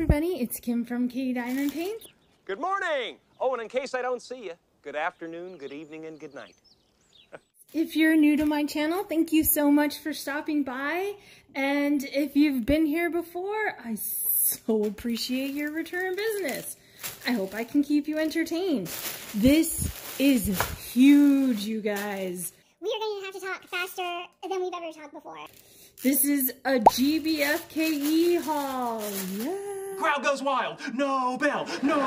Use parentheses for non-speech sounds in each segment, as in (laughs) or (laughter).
everybody, it's Kim from K Diamond Paints. Good morning. Oh, and in case I don't see you, good afternoon, good evening, and good night. If you're new to my channel, thank you so much for stopping by. And if you've been here before, I so appreciate your return business. I hope I can keep you entertained. This is huge, you guys. We are going to have to talk faster than we've ever talked before. This is a GBFKE haul. Yeah. Crowd goes wild. No bell. No.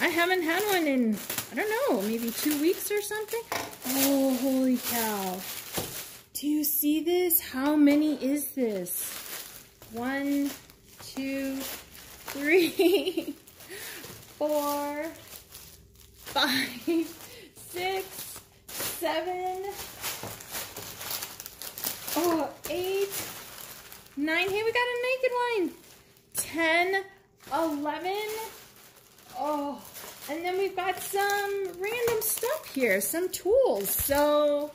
I haven't had one in, I don't know, maybe two weeks or something. Oh, holy cow. Do you see this? How many is this? One, two, three, (laughs) four, five, six, seven, oh, eight, nine. Hey, we got a naked one. Ten, eleven. Oh, and then we've got some random stuff here, some tools. So,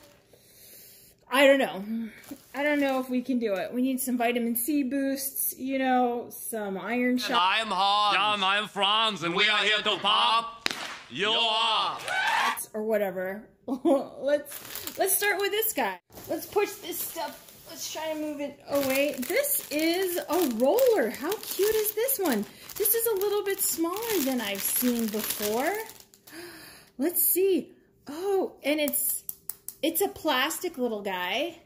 I don't know. I don't know if we can do it. We need some vitamin C boosts, you know, some iron And shots I'm Hans. Yeah, I'm Franz, and we are here to pop you up. or whatever. (laughs) let's let's start with this guy. Let's push this stuff. Let's try to move it away. This is a roller. How cute is this one? This is a little bit smaller than I've seen before. (gasps) Let's see. Oh, and it's it's a plastic little guy.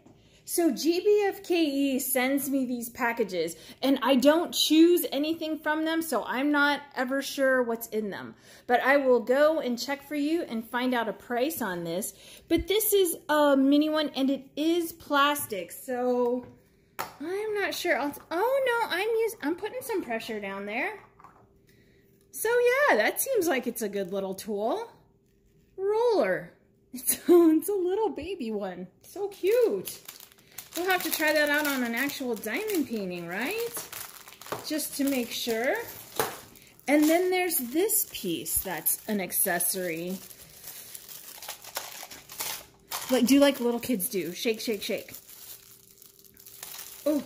So GBFKE sends me these packages and I don't choose anything from them, so I'm not ever sure what's in them. But I will go and check for you and find out a price on this. But this is a mini one and it is plastic, so I'm not sure. I'll, oh no, I'm using, I'm putting some pressure down there. So yeah, that seems like it's a good little tool. Roller. (laughs) It's, it's a little baby one. So cute. We'll have to try that out on an actual diamond painting, right? Just to make sure. And then there's this piece that's an accessory. Like, do like little kids do. Shake, shake, shake. Oh,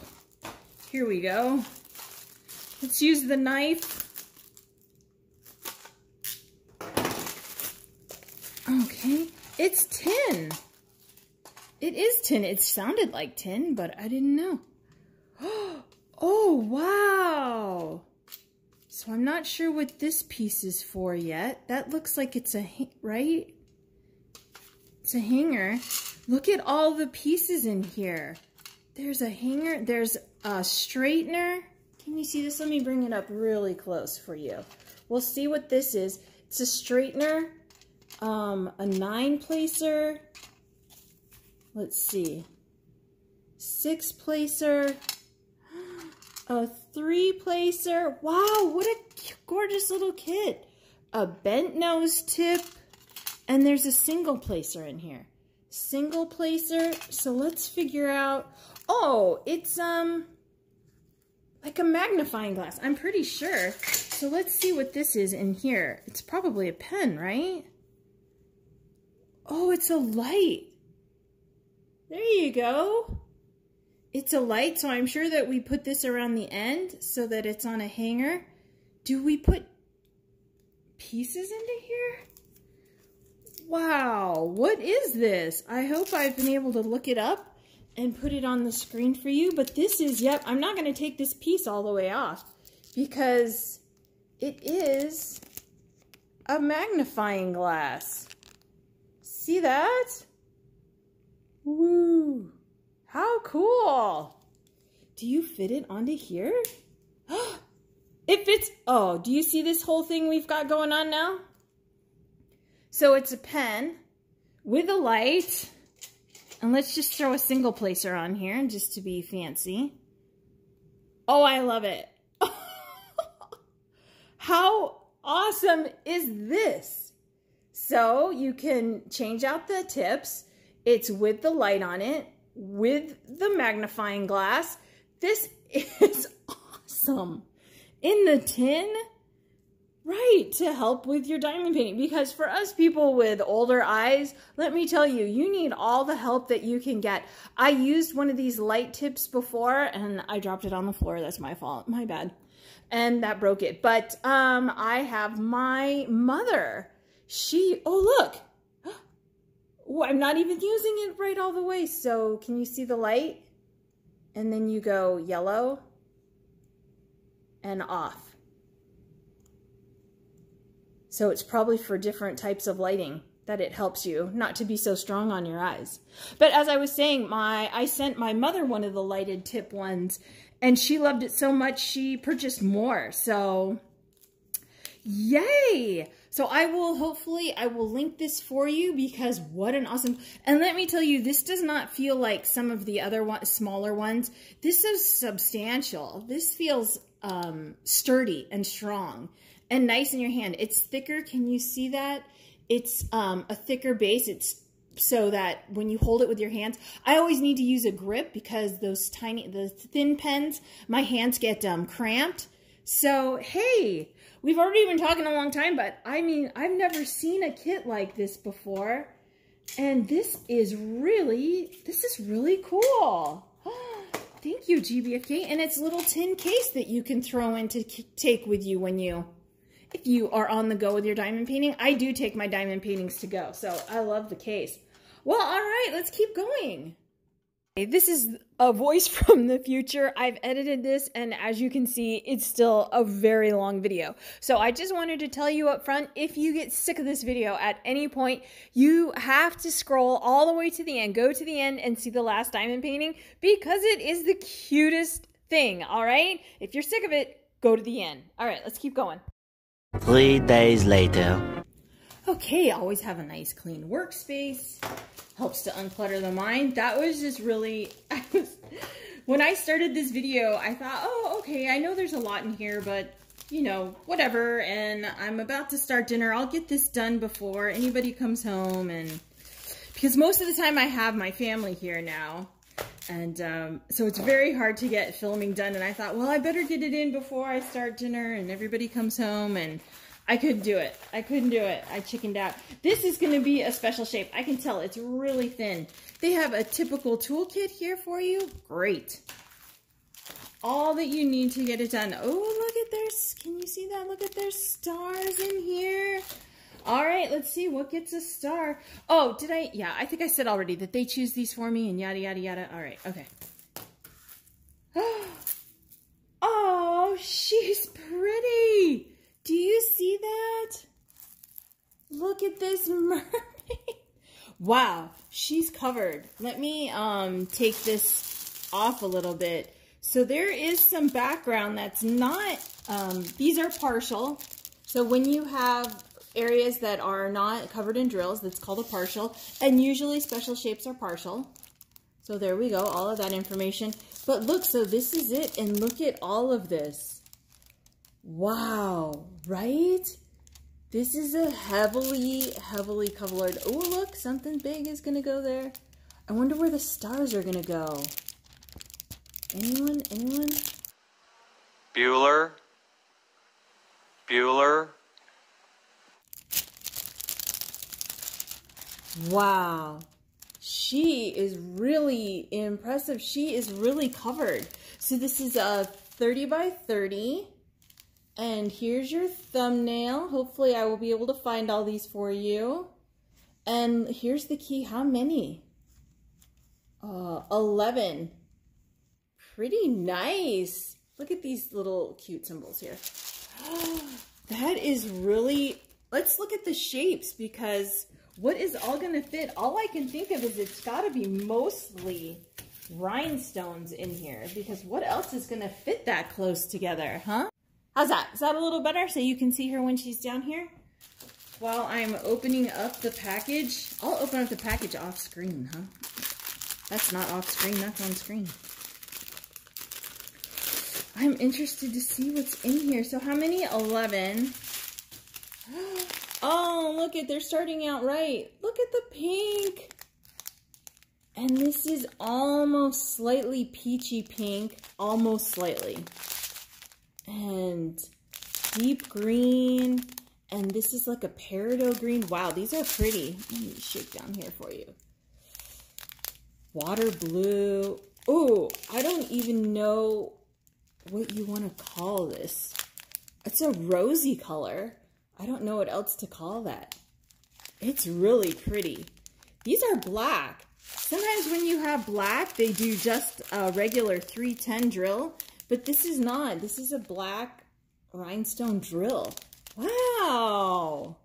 here we go. Let's use the knife. Okay, it's tin. It is tin. It sounded like tin, but I didn't know. (gasps) Oh, wow. So I'm not sure what this piece is for yet. That looks like it's a, right? It's a hanger. Look at all the pieces in here. There's a hanger. There's a straightener. Can you see this? Let me bring it up really close for you. We'll see what this is. It's a straightener, um, a nine placer. Let's see. Six placer, (gasps) a three placer. Wow, what a gorgeous little kit. A bent nose tip, and there's a single placer in here. Single placer. So let's figure out. Oh, it's um like a magnifying glass. I'm pretty sure. So let's see what this is in here. It's probably a pen, right? Oh, it's a light. There you go. It's a light, so I'm sure that we put this around the end so that it's on a hanger. Do we put pieces into here? Wow, what is this? I hope I've been able to look it up and put it on the screen for you, but this is, yep, I'm not going to take this piece all the way off because it is a magnifying glass. See that? Woo! How cool! Do you fit it onto here? (gasps) it fits. Oh, do you see this whole thing we've got going on now? So it's a pen with a light. And let's just throw a single placer on here just to be fancy. Oh, I love it. (laughs) How awesome is this? So you can change out the tips. It's with the light on it, with the magnifying glass. This (laughs) is awesome. In the tin, right, to help with your diamond painting. Because for us people with older eyes, let me tell you, you need all the help that you can get. I used one of these light tips before and I dropped it on the floor. That's my fault. My bad. and that broke it. But um, I have my mother. She, oh, look. I'm not even using it right all the way. So can you see the light? And then you go yellow and off. So it's probably for different types of lighting that it helps you not to be so strong on your eyes. But as I was saying, my I sent my mother one of the lighted tip ones and she loved it so much she purchased more. So yay! So I will hopefully I will link this for you because what an awesome and let me tell you this does not feel like some of the other one, smaller ones. This is substantial. This feels um, sturdy and strong and nice in your hand. It's thicker. Can you see that? It's um, a thicker base. It's so that when you hold it with your hands, I always need to use a grip because those tiny, the thin pens, my hands get um, cramped. So, hey, we've already been talking a long time, but I mean, I've never seen a kit like this before. And this is really, this is really cool. (gasps) Thank you, GBFK. And it's little tin case that you can throw in to take with you when you if you are on the go with your diamond painting. I do take my diamond paintings to go, so I love the case. Well, all right, let's keep going. This is a voice (laughs) from the future. I've edited this, and as you can see, it's still a very long video. So I just wanted to tell you up front, if you get sick of this video at any point, you have to scroll all the way to the end. Go to the end and see the last diamond painting because it is the cutest thing, all right? If you're sick of it, go to the end. All right, let's keep going. Three days later. Okay, always have a nice clean workspace. Helps to unclutter the mind. That was just really, (laughs) I was, when I started this video, I thought, oh, okay, I know there's a lot in here, but you know, whatever. And I'm about to start dinner. I'll get this done before anybody comes home. And because most of the time I have my family here now. And um, so it's very hard to get filming done. And I thought, well, I better get it in before I start dinner and everybody comes home. And I couldn't do it. I couldn't do it. I chickened out. This is going to be a special shape. I can tell it's really thin. They have a typical toolkit here for you. Great. All that you need to get it done. Oh, look at there's, can you see that? Look at their stars in here. All right, let's see what gets a star. Oh, did I? Yeah, I think I said already that they choose these for me and yada, yada, yada. All right, okay. (gasps) Oh, she's pretty. Do you see that? Look at this (laughs) mermaid. wow, she's covered. Let me um, take this off a little bit. So there is some background that's not, um, these are partial. So when you have areas that are not covered in drills, that's called a partial. And usually special shapes are partial. So there we go, all of that information. But look, so this is it. And look at all of this. Wow, right? This is a heavily, heavily covered. Oh, look, something big is going to go there. I wonder where the stars are going to go. Anyone? Anyone? Bueller. Bueller. Wow. She is really impressive. She is really covered. So this is a 30 by 30. And here's your thumbnail. Hopefully I will be able to find all these for you. And here's the key. How many? Uh, 11. Pretty nice. Look at these little cute symbols here. (gasps) that is really... Let's look at the shapes because what is all to fit? All I can think of is it's got to be mostly rhinestones in here because what else is to fit that close together, huh? How's that? Is that a little better so you can see her when she's down here? While I'm opening up the package, I'll open up the package off screen, huh? That's not off screen, that's on screen. I'm interested to see what's in here. So how many? 11. (gasps) Oh, look at, they're starting out right. Look at the pink. And this is almost slightly peachy pink, almost slightly. And deep green. And this is like a peridot green. Wow, these are pretty. Let me shake down here for you. Water blue. Oh, I don't even know what you want to call this. It's a rosy color. I don't know what else to call that. It's really pretty. These are black. Sometimes when you have black, they do just a regular 310 drill, but this is not. This is a black rhinestone drill. Wow.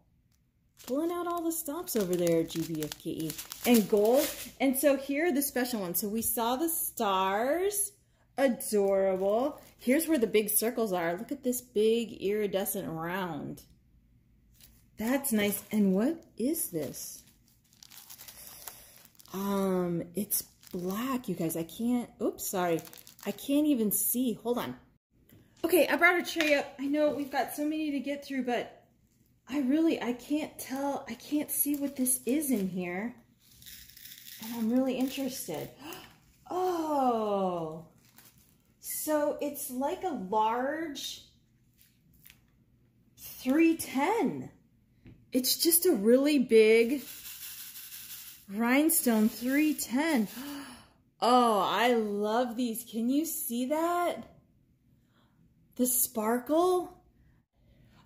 Pulling out all the stops over there, GBFKE. And gold. And so here are the special ones. So we saw the stars. Adorable. Here's where the big circles are. Look at this big iridescent round. That's nice. And what is this? Um, it's black, you guys. I can't, oops, sorry. I can't even see. Hold on. Okay, I brought a tray up. I know we've got so many to get through, but I really, I can't tell, I can't see what this is in here. And I'm really interested. (gasps) Oh, so it's like a large 310. It's just a really big rhinestone 310. (gasps) Oh, I love these. Can you see that? The sparkle?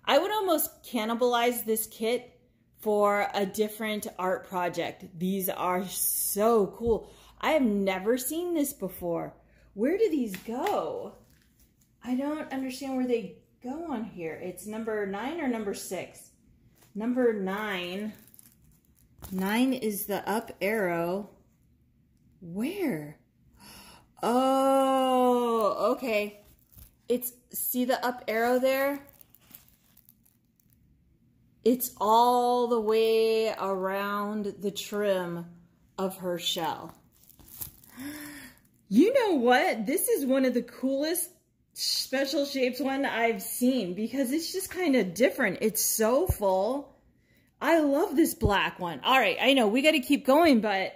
I would almost cannibalize this kit for a different art project. These are so cool. I have never seen this before. Where do these go? I don't understand where they go on here. It's number nine or number six? Number nine. Nine is the up arrow. Where? Oh, okay. It's, see the up arrow there? It's all the way around the trim of her shell. You know what? This is one of the coolest special shapes one I've seen because it's just kind of different. It's so full. I love this black one. All right, I know we got to keep going, but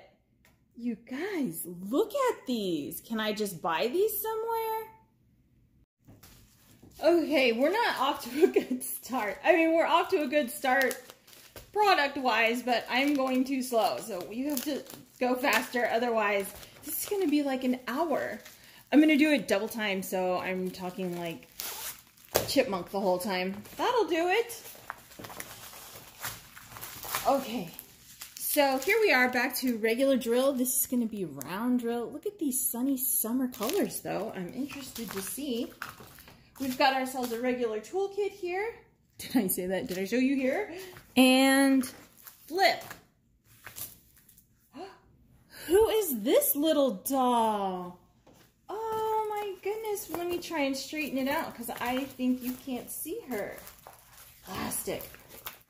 you guys, look at these. Can I just buy these somewhere? Okay, we're not off to a good start. I mean, we're off to a good start product-wise, but I'm going too slow. So you have to go faster. Otherwise, this is going to be like an hour. I'm going to do it double time, so I'm talking like chipmunk the whole time. That'll do it. Okay. So here we are back to regular drill. This is going to be round drill. Look at these sunny summer colors, though. I'm interested to see. We've got ourselves a regular toolkit here. (laughs) Did I say that? Did I show you here? And flip. (gasps) Who is this little doll? Oh my goodness. Let me try and straighten it out because I think you can't see her. Plastic.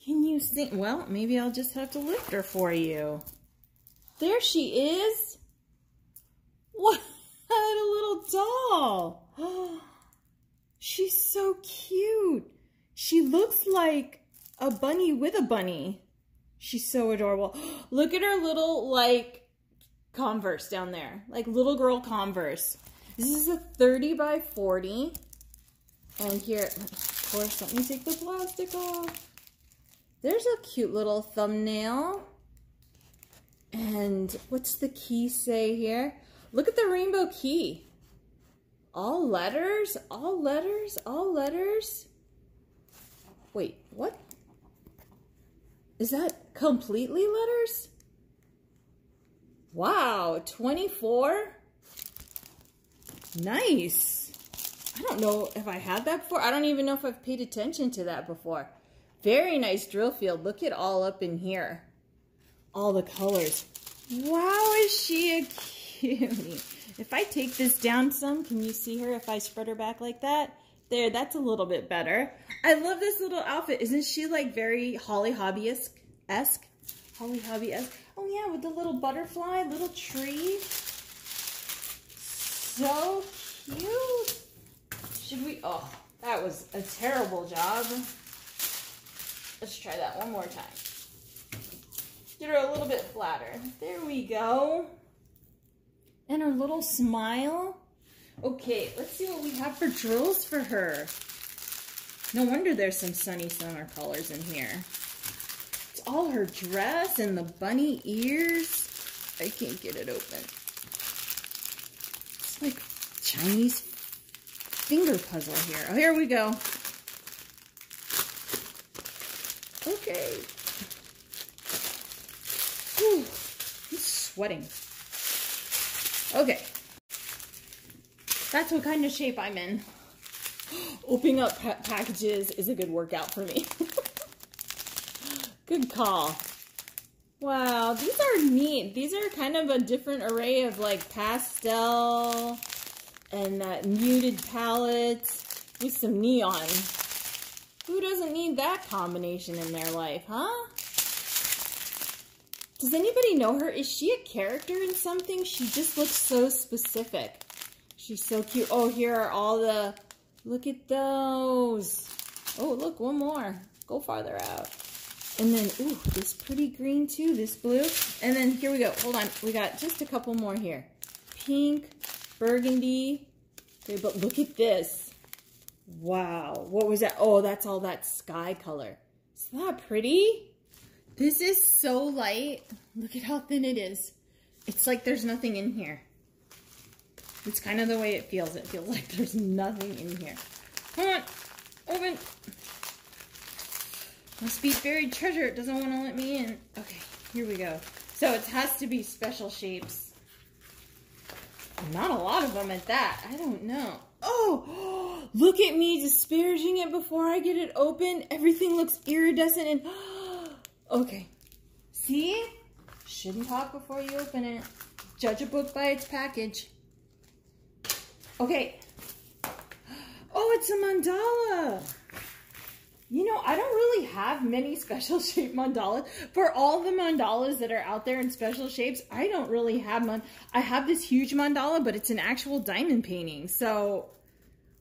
Can you see? Well, maybe I'll just have to lift her for you. There she is. (laughs) What a little doll. (gasps) She's so cute. She looks like a bunny with a bunny. She's so adorable. (gasps) Look at her little, like, Converse down there. Like, little girl Converse. This is a 30 by 40. And here, of course, let me take the plastic off. There's a cute little thumbnail. And what's the key say here? Look at the rainbow key. All letters? All letters? All letters? Wait, what? Is that completely letters? Wow, 24? Nice. I don't know if I had that before. I don't even know if I've paid attention to that before. Very nice drill field. Look at all up in here. All the colors. Wow, is she a cutie. If I take this down some, can you see her if I spread her back like that? There, that's a little bit better. I love this little outfit. Isn't she like very Holly Hobbie-esque? Holly Hobbie-esque. Oh yeah, with the little butterfly, little tree. So cute. Should we, oh, that was a terrible job. Let's try that one more time. Get her a little bit flatter. There we go. And her little smile. Okay, let's see what we have for drills for her. No wonder there's some sunny summer colors in here. It's all her dress and the bunny ears. I can't get it open. It's like Chinese finger puzzle here. Oh, here we go. Okay. Whew. I'm sweating. Okay. That's what kind of shape I'm in. (gasps) Opening up pa packages is a good workout for me. (laughs) good call. Wow, these are neat. These are kind of a different array of like pastel and that muted palette with some neon. Who doesn't need that combination in their life, huh? Does anybody know her? Is she a character in something? She just looks so specific. She's so cute. Oh, here are all the, look at those. Oh, look, one more. Go farther out. And then, ooh, this pretty green too, this blue. And then here we go. Hold on. We got just a couple more here. Pink, burgundy. Okay, but look at this. Wow. What was that? Oh, that's all that sky color. Isn't that pretty? This is so light. Look at how thin it is. It's like there's nothing in here. It's kind of the way it feels. It feels (laughs) like there's nothing in here. Come on. Open. Must be buried treasure. It doesn't want to let me in. Okay, here we go. So it has to be special shapes. Not a lot of them at that. I don't know. Oh, (gasps) look at me disparaging it before I get it open. Everything looks iridescent and... (gasps) Okay. See? Shouldn't talk before you open it. Judge a book by its package. Okay. (gasps) Oh, it's a mandala. You know, I don't really have many (laughs) special shape mandalas. For all the mandalas that are out there in special shapes, I don't really have one. I have this huge mandala, but it's an actual diamond painting. So,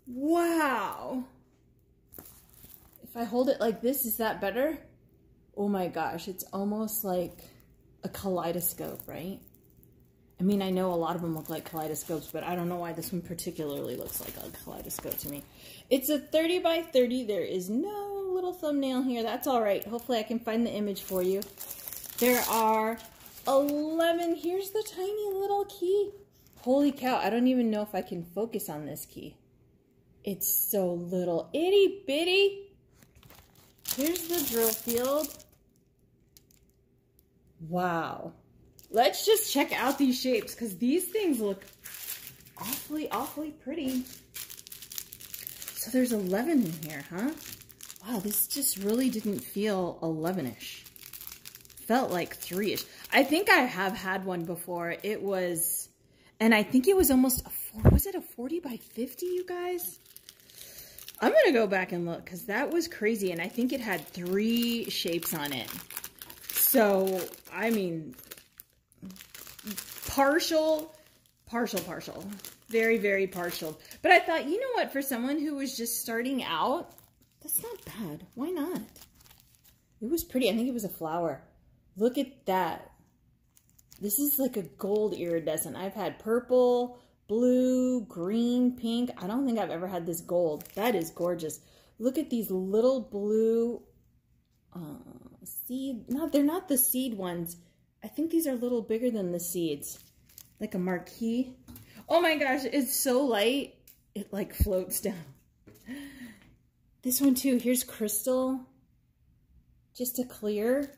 wow. If I hold it like this, is that better? Oh my gosh, it's almost like a kaleidoscope, right? I mean, I know a lot of them look like kaleidoscopes, but I don't know why this one particularly looks like a kaleidoscope to me. It's a 30 by 30. There is no little thumbnail here. That's all right. Hopefully I can find the image for you. There are 11. Here's the tiny little key. Holy cow, I don't even know if I can focus on this key. It's so little. Itty bitty. Here's the drill field. Wow. Let's just check out these shapes because these things look awfully, awfully pretty. So there's 11 in here, huh? Wow, this just really didn't feel 11-ish. Felt like 3-ish. I think I have had one before. It was, and I think it was almost, a, was it a 40 by 50, you guys? I'm going to go back and look because that was crazy. And I think it had three shapes on it. So, I mean, partial, partial, partial. Very, very partial. But I thought, you know what? For someone who was just starting out, that's not bad. Why not? It was pretty. I think it was a flower. Look at that. This is like a gold iridescent. I've had purple, blue, green, pink. I don't think I've ever had this gold. That is gorgeous. Look at these little blue uh, seed. No, they're not the seed ones. I think these are a little bigger than the seeds. Like a marquee. Oh my gosh, it's so light. It like floats down. This one too, here's crystal. Just a clear.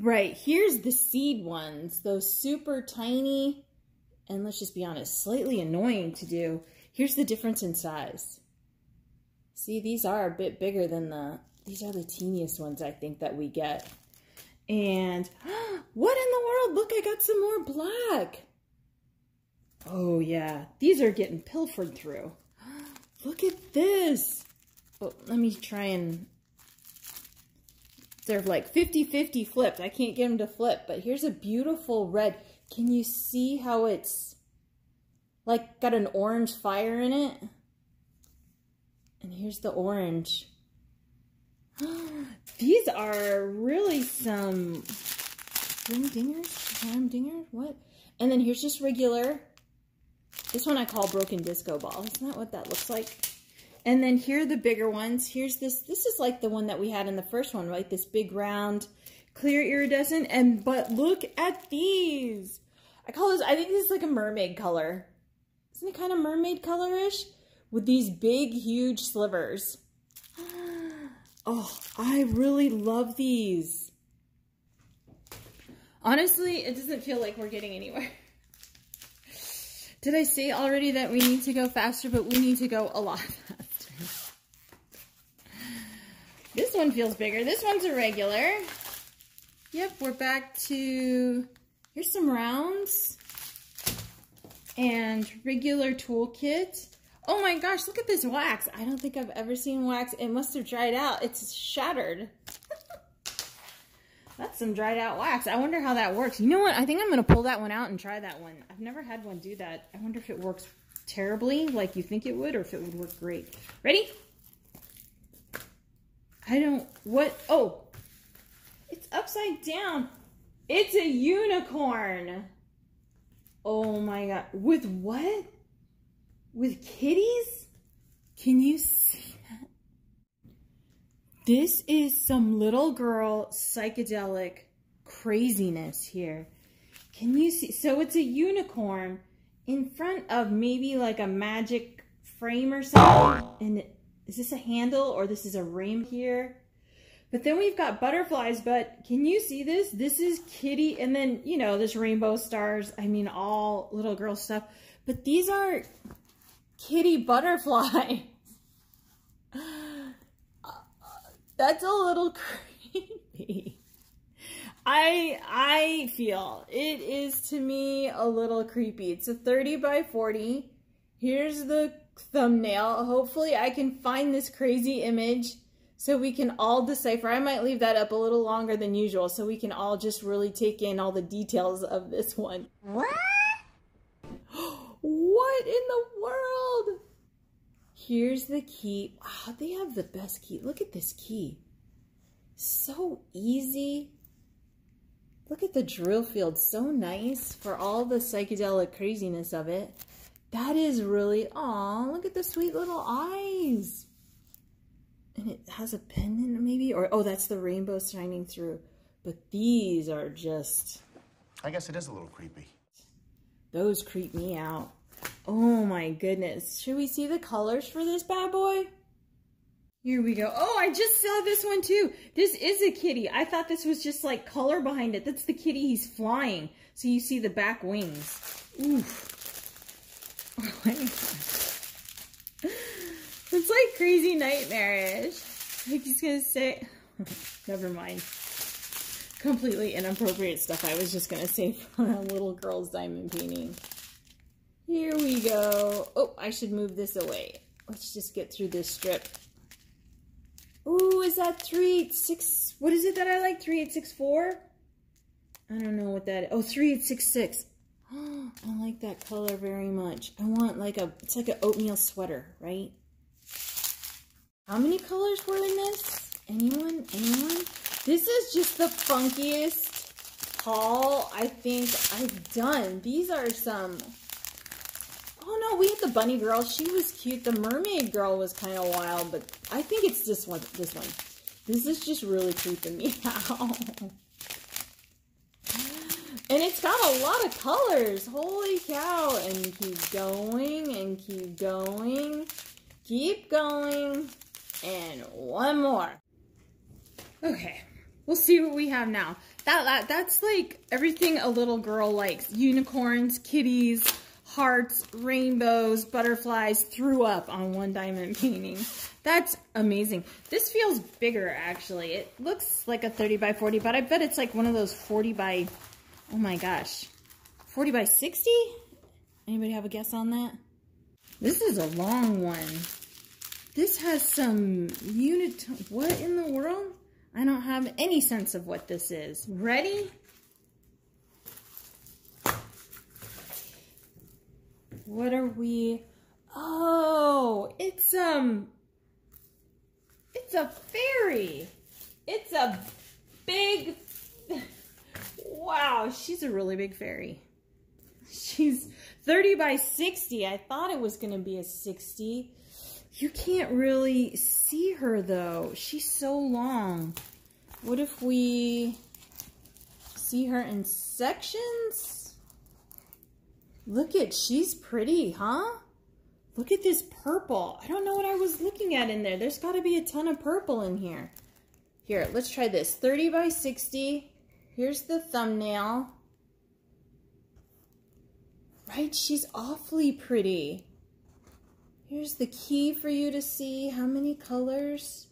Right, here's the seed ones. Those super tiny, and let's just be honest, slightly annoying to do. Here's the difference in size. See, these are a bit bigger than the, these are the teeniest ones I think that we get. And (gasps) what in the world? Look, I got some more black. Oh yeah, these are getting pilfered through. Look at this. Oh, let me try and... They're like 50-50 flipped. I can't get them to flip, but here's a beautiful red. Can you see how it's like got an orange fire in it? And here's the orange. (gasps) These are really some ring dingers, arm dingers, what? And then here's just regular. This one I call broken disco ball. Isn't that what that looks like? And then here are the bigger ones. Here's this. This is like the one that we had in the first one, right? This big round clear iridescent. And but look at these. I call this, I think this is like a mermaid color. Isn't it kind of mermaid colorish? With these big, huge slivers. (gasps) Oh, I really love these. Honestly, it doesn't feel like we're getting anywhere. (laughs) Did I say already that we need to go faster, but we need to go a lot (laughs) faster. This one feels bigger. This one's a regular. Yep, we're back to, here's some rounds and regular toolkit. Oh my gosh, look at this wax. I don't think I've ever seen wax. It must have dried out. It's shattered. That's some dried out wax. I wonder how that works. You know what? I think I'm going to pull that one out and try that one. I've never had one do that. I wonder if it works terribly like you think it would or if it would work great. Ready? I don't, what? Oh, it's upside down. It's a unicorn. Oh my God. With what? With kitties? Can you see? This is some little girl psychedelic craziness here. Can you see? So it's a unicorn in front of maybe like a magic frame or something. And is this a handle or this is a rim here? But then we've got butterflies, but can you see this? This is kitty, and then, you know, this rainbow stars. I mean, all little girl stuff. But these are kitty butterflies. (laughs) That's a little (laughs) creepy. I I feel it is to me a little creepy. It's a 30 by 40. Here's the thumbnail. Hopefully I can find this crazy image so we can all decipher. I might leave that up a little longer than usual so we can all just really take in all the details of this one. What? (gasps) what in the? Here's the key. Wow, they have the best key. Look at this key. So easy. Look at the drill field. So nice for all the psychedelic craziness of it. That is really, aw, look at the sweet little eyes. And it has a pendant maybe, or, oh, that's the rainbow shining through. But these are just, I guess it is a little creepy. those creep me out. Oh my goodness. Should we see the colors for this bad boy? Here we go. Oh, I just saw this one too. This is a kitty. I thought this was just like color behind it. That's the kitty. He's flying. So you see the back wings. Oof. (laughs) It's like crazy nightmarish. Like he's gonna say, (laughs) never mind. Completely inappropriate stuff I was just gonna say (laughs) for a little girl's diamond painting. Here we go. Oh, I should move this away. Let's just get through this strip. Ooh, is that 386? What is it that I like? 3864? I don't know what that is. Oh, 3866. (gasps) I like that color very much. I want like a, it's like an oatmeal sweater, right? How many colors were in this? Anyone? Anyone? This is just the funkiest haul I think I've done. These are some... Oh no, we had the bunny girl. She was cute. The mermaid girl was kind of wild, but I think it's this one. This one. This is just really creeping me (laughs) out. And it's got a lot of colors. Holy cow. And keep going and keep going. Keep going. And one more. Okay. We'll see what we have now. That, that That's like everything a little girl likes. Unicorns, kitties, hearts, rainbows, butterflies, threw up on one diamond (laughs) painting. That's amazing. This feels bigger, actually. It looks like a 30 by 40, but I bet it's like one of those 40 by Oh my gosh. 40 by 60? Anybody have a guess on that? This is a long one. This has some unit... What in the world? I don't have any sense of what this is. Ready? What are we... Oh, it's, um... It's a fairy. It's a big... Wow, she's a really big fairy. She's 30 by 60. I thought it was going to be a 60. You can't really see her though. She's so long. What if we see her in sections? Look at, she's pretty, huh? Look at this purple. I don't know what I was looking at in there. There's got to be a ton of purple in here. Here, let's try this. 30 by 60. Here's the thumbnail. Right? She's awfully pretty. Here's the key for you to see how many colors.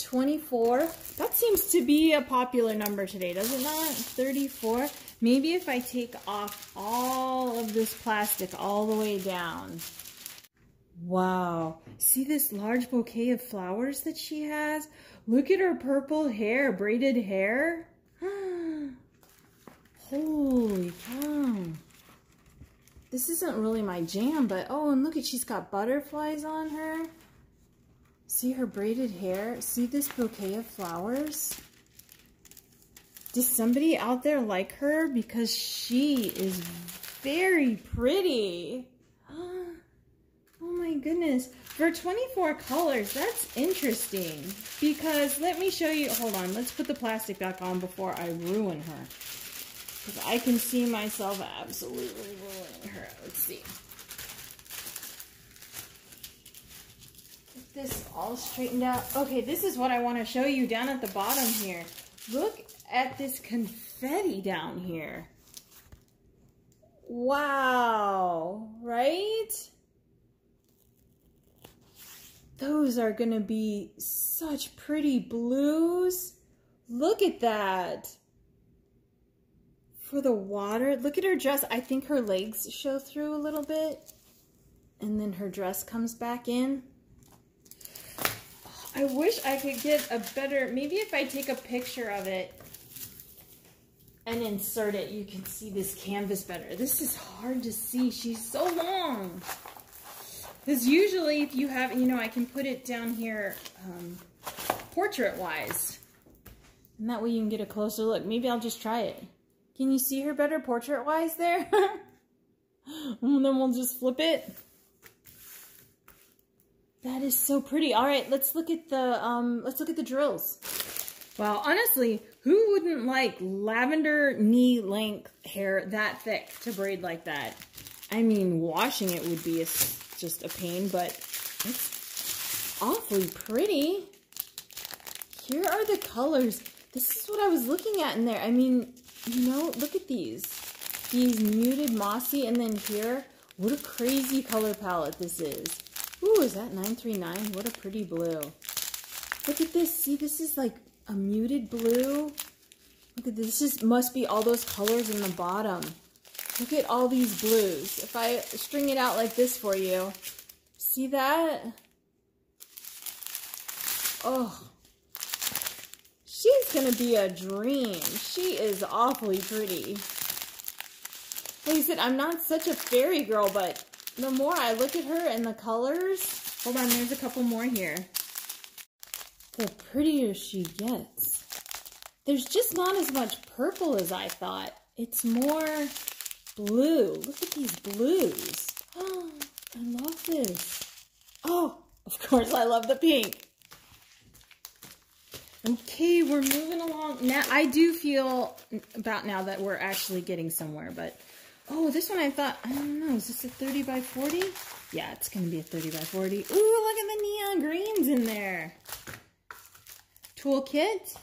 24. That seems to be a popular number today, does it not? 34. Maybe if I take off all of this plastic all the way down. Wow. See this large bouquet of flowers that she has? Look at her purple hair, braided hair. (gasps) Holy cow. This isn't really my jam, but oh, and look at, she's got butterflies on her. See her braided hair? See this bouquet of flowers? Does somebody out there like her? Because she is very pretty. (gasps) Oh my goodness. For 24 colors, that's interesting. Because let me show you, hold on, let's put the plastic back on before I ruin her. Because I can see myself absolutely ruining her. Let's see. Get this all straightened out. Okay, this is what I want to show you down at the bottom here. Look at this confetti down here. Wow, right? Those are going to be such pretty blues. Look at that. For the water, look at her dress. I think her legs show through a little bit. And then her dress comes back in. I wish I could get a better, maybe if I take a picture of it and insert it, you can see this canvas better. This is hard to see. She's so long. Because usually if you have, you know, I can put it down here um, portrait-wise. And that way you can get a closer look. Maybe I'll just try it. Can you see her better portrait-wise there? (laughs) and then we'll just flip it. That is so pretty. All right, let's look at the um, let's look at the drills. Well, honestly, who wouldn't like lavender knee length hair that thick to braid like that? I mean, washing it would be a just a pain, but it's awfully pretty. Here are the colors. This is what I was looking at in there. I mean, you know, look at these. These muted mossy, and then here, what a crazy color palette this is. Ooh, is that 939? What a pretty blue. Look at this. See, this is like a muted blue. Look at this. This must be all those colors in the bottom. Look at all these blues. If I string it out like this for you, see that? Oh, she's going to be a dream. She is awfully pretty. Like I said, I'm not such a fairy girl, but the more I look at her and the colors, hold on, there's a couple more here. The prettier she gets. There's just not as much purple as I thought. It's more blue. Look at these blues. Oh, (gasps) I love this. Oh, of course I love the pink. Okay, we're moving along. Now, I do feel about now that we're actually getting somewhere, but... Oh, this one I thought, I don't know, is this a 30 by 40? Yeah, it's going to be a 30 by 40. Ooh, look at the neon greens in there. Toolkit.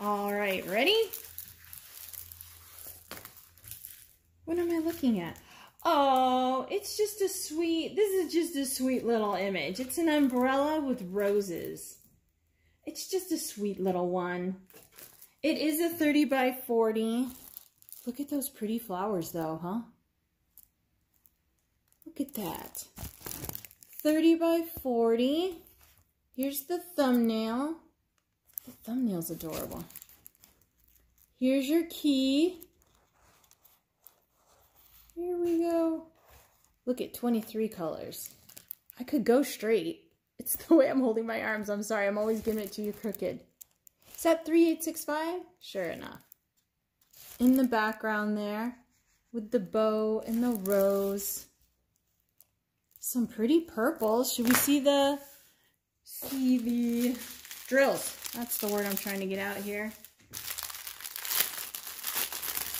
All right, ready? What am I looking at? Oh, it's just a sweet, this is just a sweet little image. It's an umbrella with roses. It's just a sweet little one. It is a 30 by 40. Look at those pretty flowers though, huh? Look at that. 30 by 40. Here's the thumbnail. The thumbnail's adorable. Here's your key. Here we go. Look at 23 colors. I could go straight. It's (laughs) the way I'm holding my arms. I'm sorry. I'm always giving it to you crooked. Is that 3865? Sure enough. In the background there with the bow and the rose. Some pretty purples. Should we see the see the drills? That's the word I'm trying to get out here.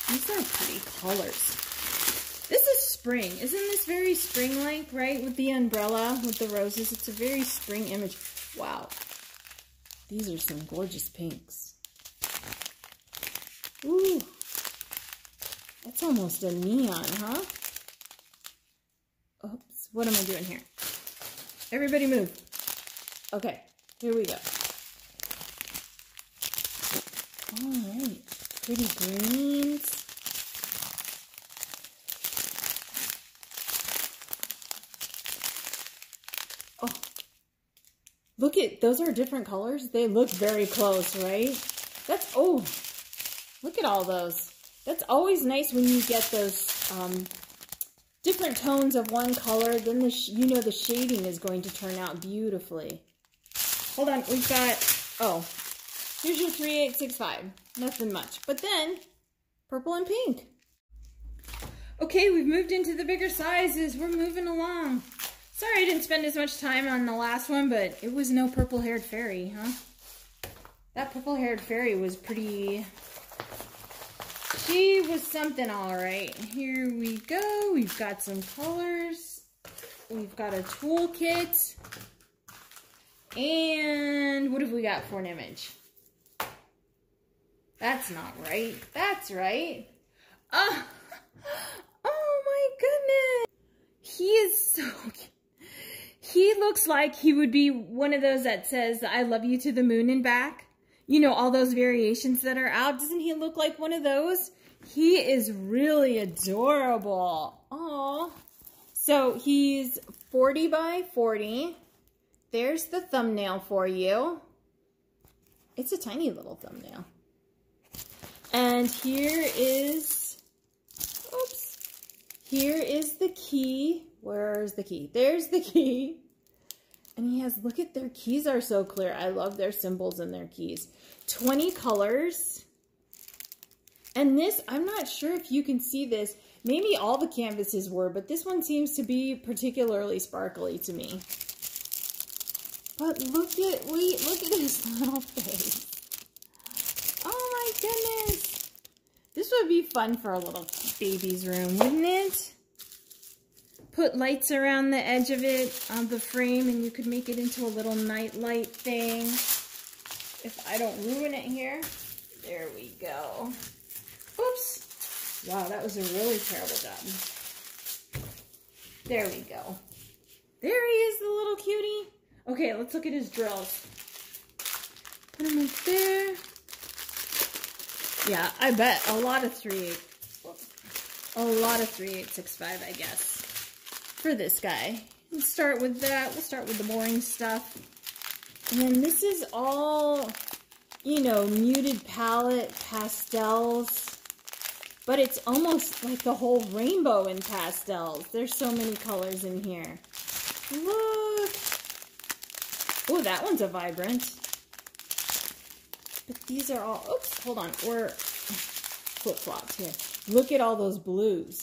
These are pretty colors. This is spring. Isn't this very spring-like, right? With the umbrella, with the roses. It's a very spring image. Wow. These are some gorgeous pinks. Ooh. That's almost a neon, huh? Oops. What am I doing here? Everybody move. Okay. Here we go. All right. Pretty greens. Oh. Look at, those are different colors. They look very close, right? That's, oh, look at all those. That's always nice when you get those um, different tones of one color. Then the you know the shading is going to turn out beautifully. Hold on, we've got, oh, here's your 3865. Nothing much. But then, purple and pink. Okay, we've moved into the bigger sizes. We're moving along. Sorry I didn't spend as much time on the last one, but it was no purple-haired fairy, huh? That purple-haired fairy was pretty... She was something all right. Here we go. We've got some colors. We've got a toolkit. And what have we got for an image? That's not right. That's right. Oh, oh my goodness. He is so cute. He looks like he would be one of those that says, I love you to the moon and back. You know, all those variations that are out. Doesn't he look like one of those? He is really adorable. Aw. So he's 40 by 40. There's the thumbnail for you. It's a tiny little thumbnail. And here is, oops, here is the key. Where's the key? There's the key. And he has, look at their keys are so clear. I love their symbols and their keys. 20 colors. And this, I'm not sure if you can see this. Maybe all the canvases were, but this one seems to be particularly sparkly to me. But look at, wait, look at his (laughs) little face. Goodness. This would be fun for a little baby's room, wouldn't it? Put lights around the edge of it on the frame and you could make it into a little night light thing. If I don't ruin it here. There we go. Oops. Wow, that was a really terrible job. There we go. There he is, the little cutie. Okay, let's look at his drills. Put him up there. Yeah, I bet a lot of 3 a lot of 3865, I guess, for this guy. Let's start with that. We'll start with the boring stuff. And then this is all, you know, muted palette, pastels. But it's almost like the whole rainbow in pastels. There's so many colors in here. Look! Oh, that one's a vibrant. But these are all, oops, hold on. We're flip-flops here. Look at all those blues.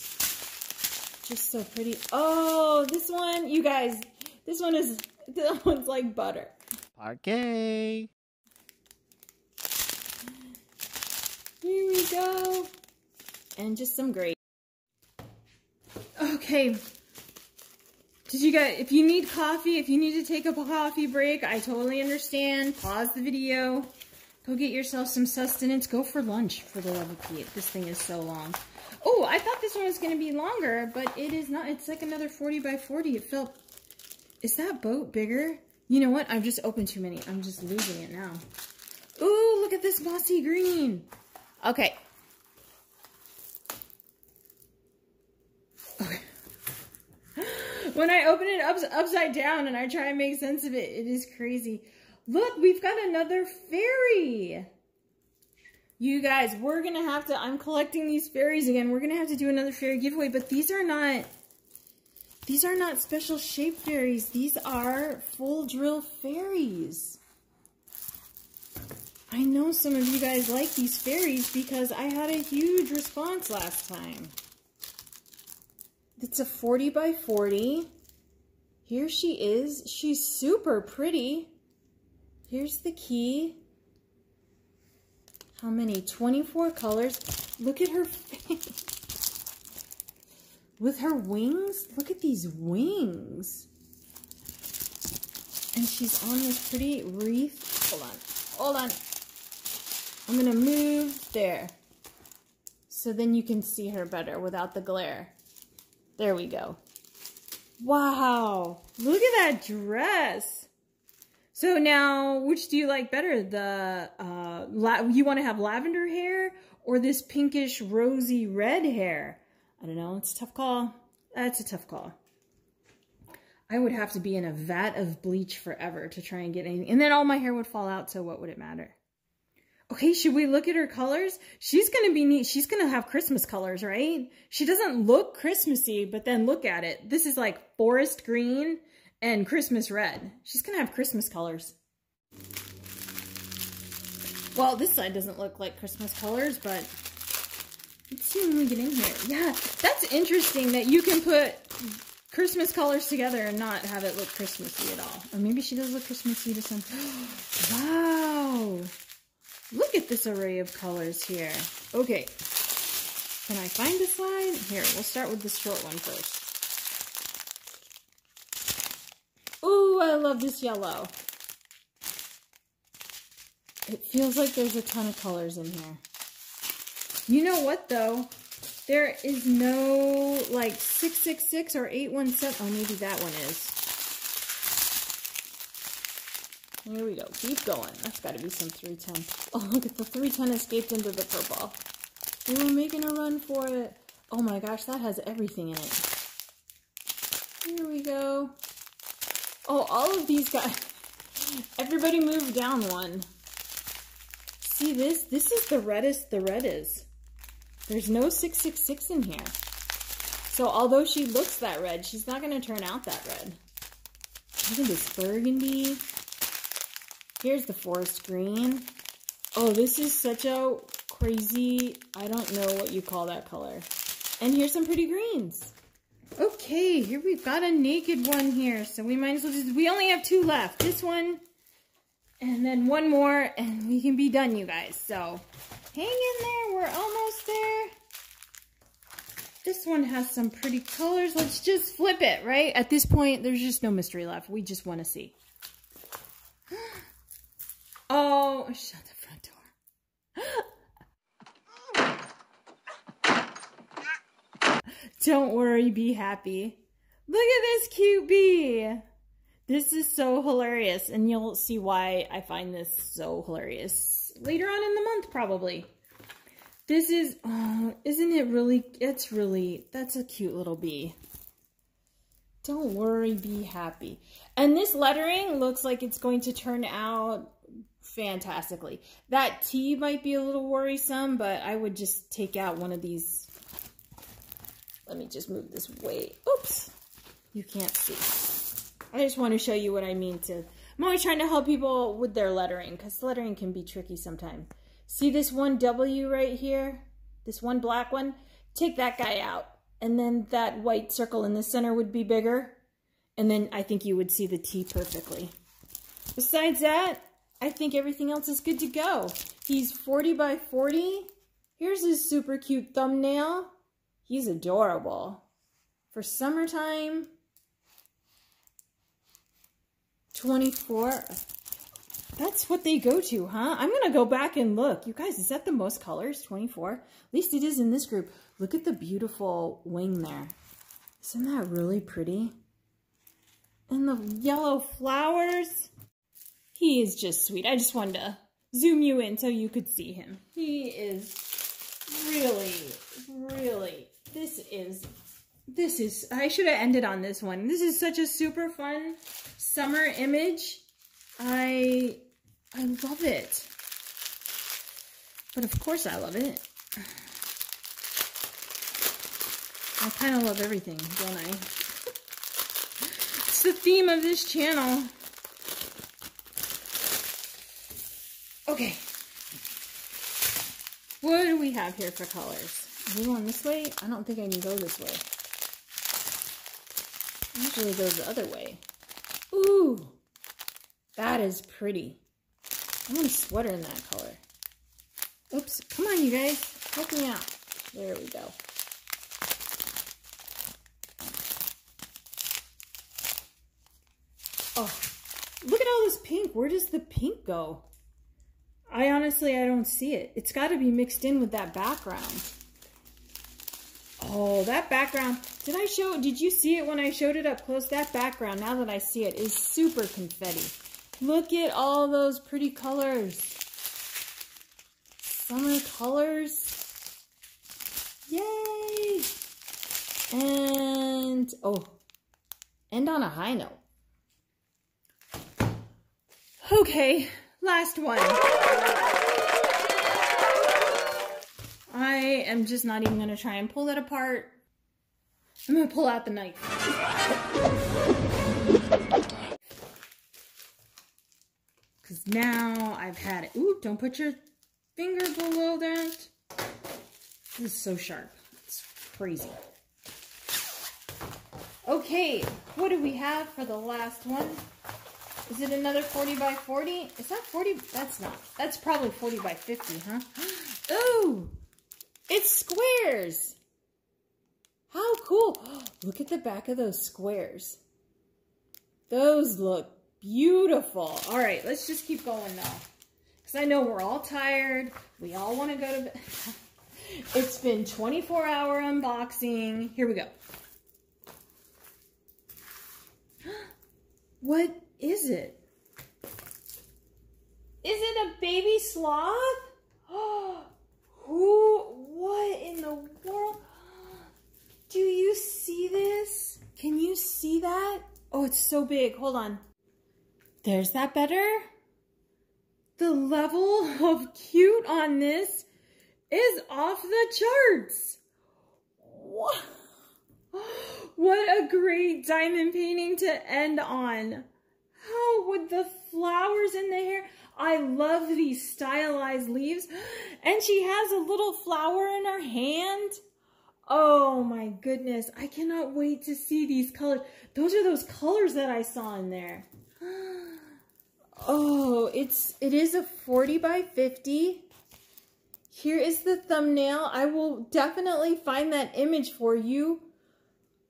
Just so pretty. Oh, this one, you guys, this one is, (laughs) this one's like butter. Parkay. Here we go. And just some gravy. Okay. Did you guys, if you need coffee, if you need to take a coffee break, I totally understand. Pause the video. Go get yourself some sustenance. Go for lunch, for the love of Pete. This thing is so long. Oh, I thought this one was going to be longer, but it is not. It's like another 40 by 40. It felt... Is that boat bigger? You know what? I've just opened too many. I'm just losing it now. Ooh, look at this mossy green. Okay. Okay. (laughs) when I open it up, upside down and I try and make sense of it, it is crazy. Look, we've got another fairy. You guys, we're going to have to, I'm collecting these fairies again. We're going to have to do another fairy giveaway, but these are not, these are not special shape fairies. These are full drill fairies. I know some of you guys like these fairies because I had a huge response last time. It's a 40 by 40. Here she is. She's super pretty. Here's the key. How many? 24 colors. Look at her face. (laughs) with her wings. Look at these wings. And she's on this pretty wreath. Hold on. Hold on. I'm going to move there. So then you can see her better without the glare. There we go. Wow. Look at that dress. So now, which do you like better? The, uh, you want to have lavender hair or this pinkish rosy red hair? I don't know. It's a tough call. That's a tough call. I would have to be in a vat of bleach forever to try and get anything. And then all my hair would fall out, so what would it matter? Okay, should we look at her colors? She's going to be neat. She's going to have Christmas colors, right? She doesn't look Christmassy, but then look at it. This is like forest green and Christmas red. She's going to have Christmas colors. Well, this side doesn't look like Christmas colors, but let's see when we get in here. Yeah, that's interesting that you can put Christmas colors together and not have it look Christmassy at all. Or maybe she does look Christmassy to some. (gasps) wow. Look at this array of colors here. Okay. Can I find the slide? Here, we'll start with the short one first. Ooh, I love this yellow. It feels like there's a ton of colors in here. You know what, though? There is no, like, 666 or 817. Oh, maybe that one is. Here we go. Keep going. That's got to be some 310. Oh, look at the 310 escaped into the purple. We were making a run for it. Oh my gosh, that has everything in it. Here we go. Oh, all of these guys. Everybody move down one. See this? This is the reddest the red is. There's no 666 in here. So although she looks that red, she's not going to turn out that red. Look at this burgundy. Here's the forest green. Oh, this is such a crazy, I don't know what you call that color. And here's some pretty greens. Okay, here we've got a naked one here. So we might as well just, we only have two left. This one, and then one more, and we can be done, you guys. So hang in there, we're almost there. This one has some pretty colors. Let's just flip it, right? At this point, there's just no mystery left. We just want to see. (gasps) Oh, shut the front door. Don't worry, be happy. Look at this cute bee. This is so hilarious, and you'll see why I find this so hilarious later on in the month, probably. This is, oh, isn't it really, it's really, that's a cute little bee. Don't worry, be happy. And this lettering looks like it's going to turn out fantastically. That T might be a little worrisome, but I would just take out one of these. Let me just move this way. Oops. You can't see. I just want to show you what I mean to... I'm always trying to help people with their lettering, because lettering can be tricky sometimes. See this one W right here? This one black one? Take that guy out. And then that white circle in the center would be bigger. And then I think you would see the T perfectly. Besides that, I think everything else is good to go. He's 40 by 40. Here's his super cute thumbnail. He's adorable. For summertime, 24. That's what they go to, huh? I'm going to go back and look. You guys, is that the most colors? 24? At least it is in this group. Look at the beautiful wing there. Isn't that really pretty? And the yellow flowers. He is just sweet. I just wanted to zoom you in so you could see him. He is really, really, this is, this is, I should have ended on this one. This is such a super fun summer image. I, I love it. But of course I love it. I kind of love everything, don't I? (laughs) it's the theme of this channel. Okay. What do we have here for colors? Is going this way? I don't think I can go this way. Usually goes the other way. Ooh! That is pretty. I want a sweater in that color. Oops. Come on, you guys. Help me out. There we go. Oh, look at all this pink. Where does the pink go? I honestly, I don't see it. It's got to be mixed in with that background. Oh, that background. Did I show, did you see it when I showed it up close? That background, now that I see it, is super confetti. Look at all those pretty colors. Summer colors. Yay! And, oh, end on a high note. Okay, last one. Am just not even to try and pull that apart. I'm to pull out the knife. Because now I've had it. Ooh, don't put your finger below that. This is so sharp. It's crazy. Okay, what do we have for the last one? Is it another 40 by 40? Is that 40? That's not. That's probably 40 by 50, huh? (gasps) Ooh, it's squares. How cool. (gasps) Look at the back of those squares. Those look beautiful. All right, let's just keep going now. Because I know we're all tired. We all want to go to bed. (laughs) it's been 24 hour unboxing. Here we go. (gasps) What is it? Is it a baby sloth? (gasps) Who, what in the world? Do you see this? Can you see that? Oh, it's so big. Hold on. There's that better? The level (laughs) of cute on this is off the charts. What? (gasps) What a great diamond painting to end on. How would the flowers in the hair? I love these stylized leaves. (gasps) And she has a little flower in her hand. Oh my goodness. I cannot wait to see these colors. Those are those colors that I saw in there. (gasps) Oh, it's, it is a 40 by 50. Here is the thumbnail. I will definitely find that image for you.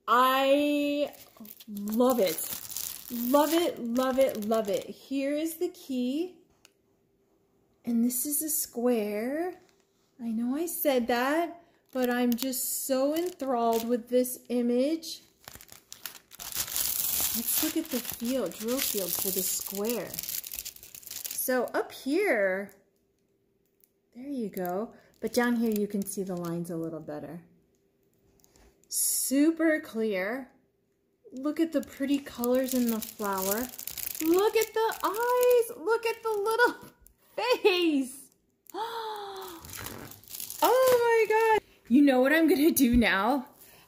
I love it. Love it, love it, love it. Here is the key. And this is a square. I know I said that, but I'm just so enthralled with this image. Let's look at the field, drill field for the square. So up here, there you go. But down here you can see the lines a little better. Super clear. Look at the pretty colors in the flower. Look at the eyes. Look at the little (laughs) face. (gasps) Oh my God. You know what I'm going to do now?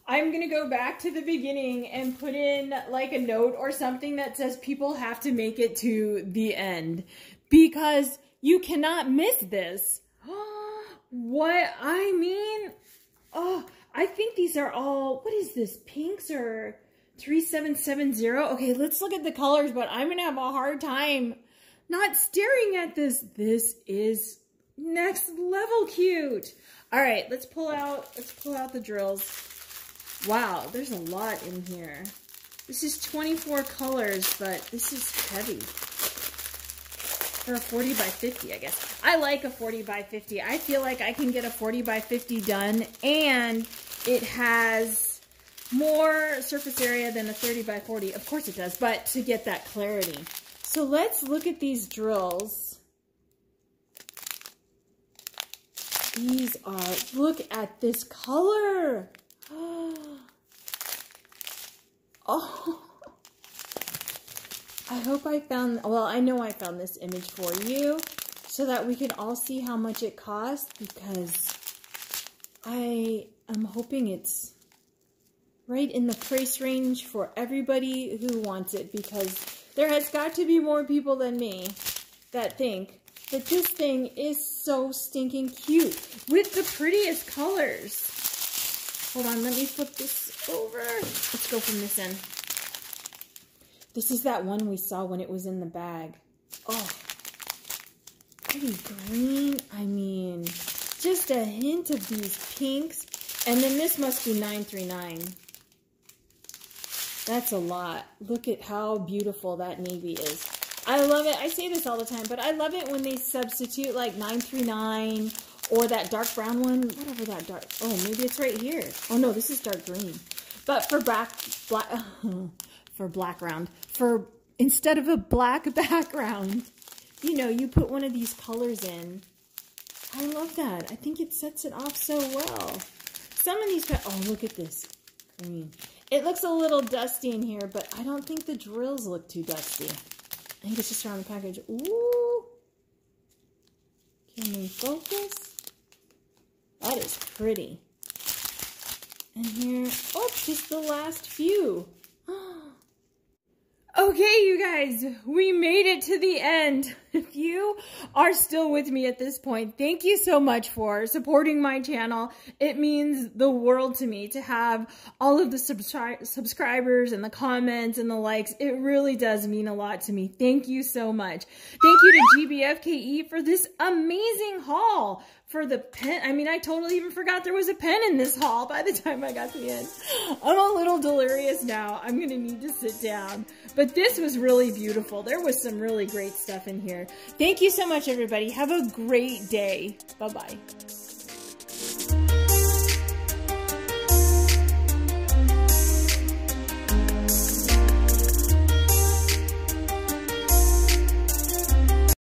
I'm going to go back to the beginning and put in like a note or something that says people have to make it to the end because you cannot miss this. (gasps) what I mean, oh, I think these are all, what is this, pinks or 3770? Okay, let's look at the colors, but I'm going to have a hard time not staring at this. This is next level cute. All right, let's pull out, let's pull out the drills. Wow, there's a lot in here. This is 24 colors, but this is heavy. For a 40 by 50, I guess. I like a 40 by 50. I feel like I can get a 40 by 50 done, and it has more surface area than a 30 by 40. Of course it does, but to get that clarity. So let's look at these drills. These are, look at this color. (gasps) Oh, I hope I found, well, I know I found this image for you so that we can all see how much it costs because I am hoping it's right in the price range for everybody who wants it because there has got to be more people than me that think that this thing is so stinking cute with the prettiest colors. Hold on, let me flip this over. Let's go from this end. This is that one we saw when it was in the bag. Oh, pretty green. I mean, just a hint of these pinks. And then this must be 939. That's a lot. Look at how beautiful that navy is. I love it. I say this all the time, but I love it when they substitute like 939 or that dark brown one, whatever that dark. Oh, maybe it's right here. Oh no, this is dark green. But for black, black, (laughs) for background, for instead of a black (laughs) background, you know, you put one of these colors in. I love that. I think it sets it off so well. Some of these, oh, look at this green. It looks a little dusty in here, but I don't think the drills look too dusty. I think it's just around the package. Ooh. Can we focus? That is pretty. And here, oh, just the last few. (gasps) Okay, you guys, we made it to the end. If you are still with me at this point, thank you so much for supporting my channel. It means the world to me to have all of the subscri subscribers and the comments and the likes. It really does mean a lot to me. Thank you so much. Thank you to GBFKE for this amazing haul for the pen. I mean, I totally even forgot there was a pen in this haul by the time I got to the end. I'm a little delirious now. I'm going to need to sit down. But this was really beautiful. There was some really great stuff in here. Thank you so much, everybody. Have a great day. Bye-bye.